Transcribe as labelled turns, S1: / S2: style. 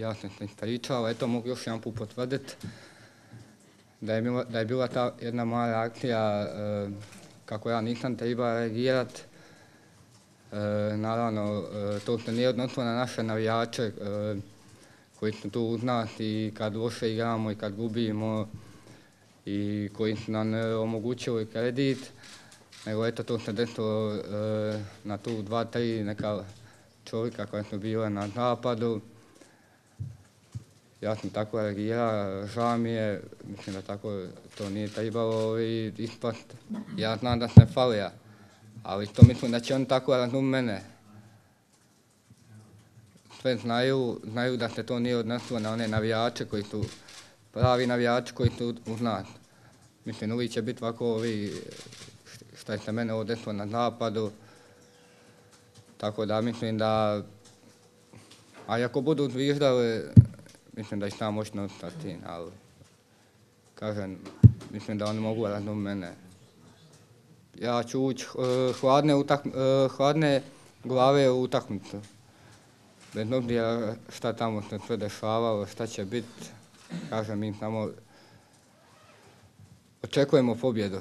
S1: ja sam se ispričao, eto mogu još jedan put potvrditi da je bila, da je bila ta jedna moja reakcija e, kako ja nisam trebao reagirati. E, naravno, e, to se nije odnosilo na naše navijače koji su tu uz nas i kad loše igramo i kad gubimo i koji su nam omogućili kredit, nego eto to se desilo na tu dva, tri neka čovjeka koja su bila na napadu ja sam tako reagirao, žao mi je, mislim da tako to nije trebalo ispast. Ja znam da se falija, ali to mislim da će on tako razum mene. Sve znaju, znaju da se to nije odnosilo na one navijače koji su, pravi navijači koji su uz nas. Mislim, uvijek će biti ovako ovi, što je se mene odeslo na napadu. Tako da mislim da, a ako budu zviždali, mislim da ih tamo moći ostati, ali kažem, mislim da oni mogu razum mene. Ja ću ući eh, hladne, utak, eh, hladne glave u utakmicu. Bez obzira šta tamo se sve dešavalo, šta će biti, kažem mi samo očekujemo pobjedu.